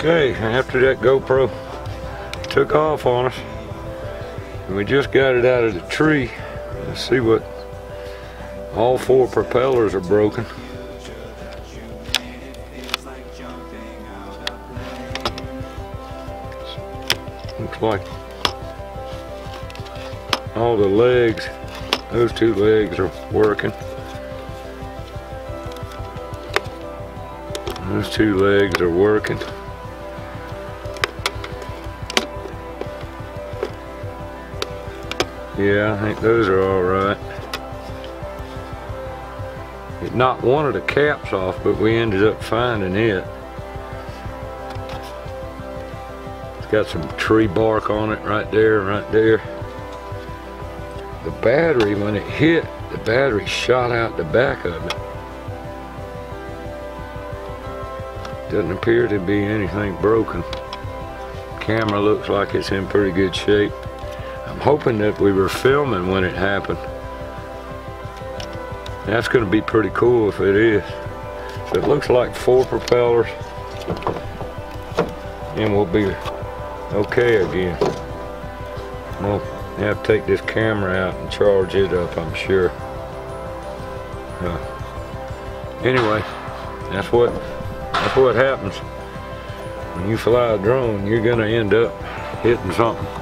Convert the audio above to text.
Okay, after that GoPro took off on us, and we just got it out of the tree. Let's see what all four propellers are broken. Looks like all the legs, those two legs are working. Those two legs are working. Yeah, I think those are all right. It knocked one of the caps off, but we ended up finding it. It's got some tree bark on it right there, right there. The battery, when it hit, the battery shot out the back of it. Doesn't appear to be anything broken. Camera looks like it's in pretty good shape. I'm hoping that we were filming when it happened. That's going to be pretty cool if it is. So it looks like four propellers. And we'll be okay again. We'll have to take this camera out and charge it up, I'm sure. Uh, anyway, that's what that's what happens. When you fly a drone, you're gonna end up hitting something.